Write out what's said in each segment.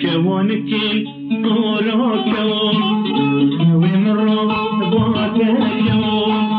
كونك طول كون ومرة بواتك يوم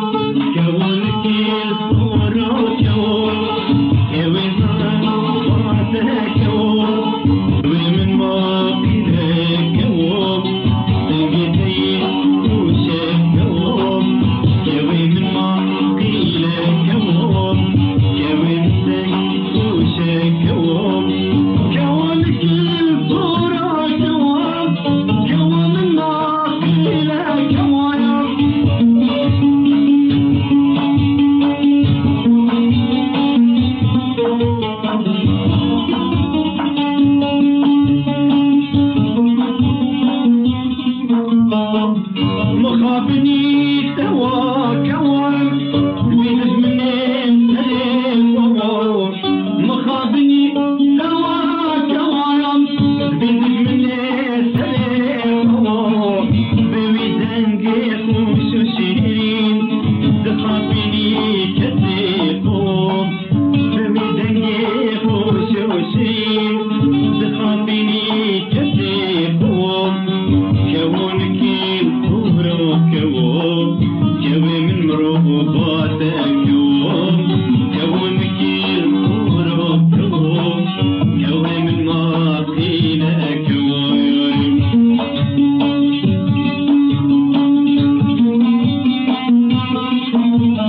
يكون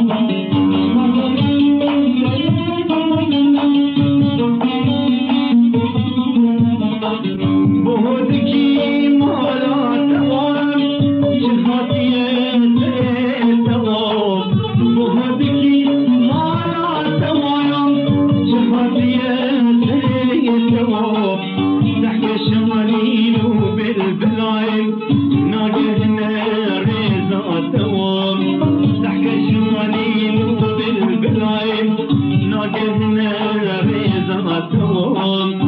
Thank you. جبنا بذرة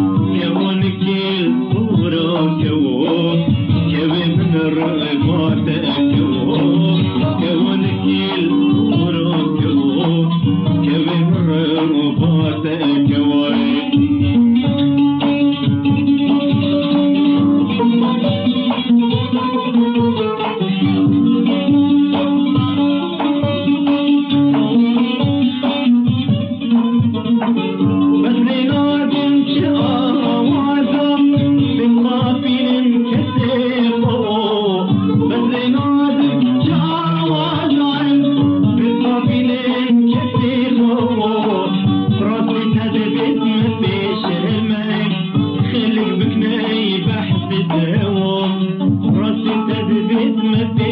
Burası bitmedi